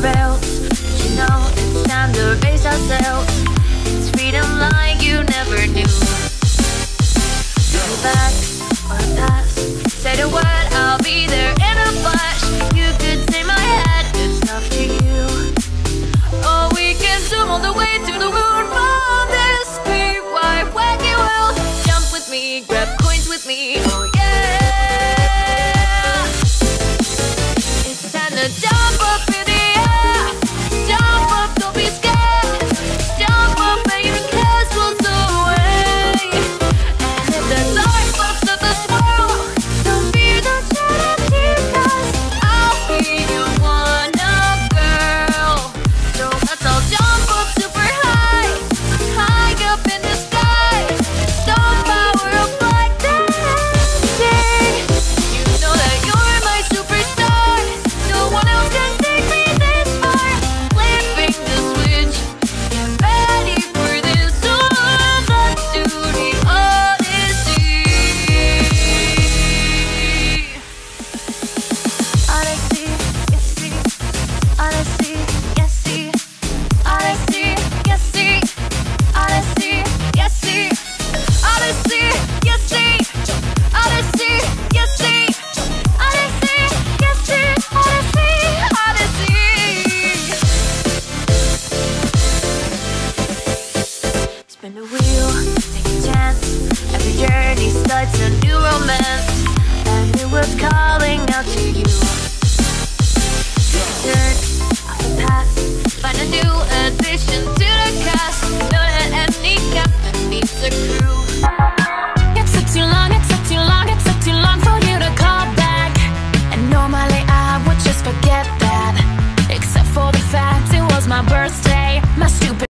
belts. You know it's time to raise ourselves. It's freedom line. Spin the wheel, take a chance. Every journey starts a new romance. And it was calling out to you.